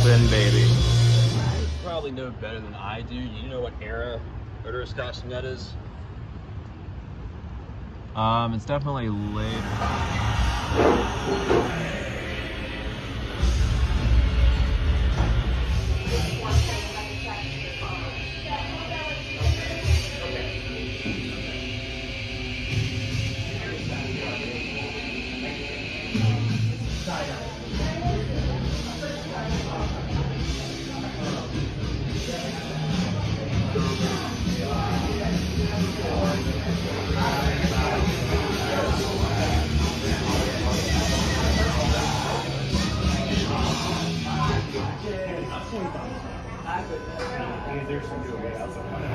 Spin baby. You probably know better than I do. You know what era Oderus costume that is? Um, it's definitely later. There's some good way outside.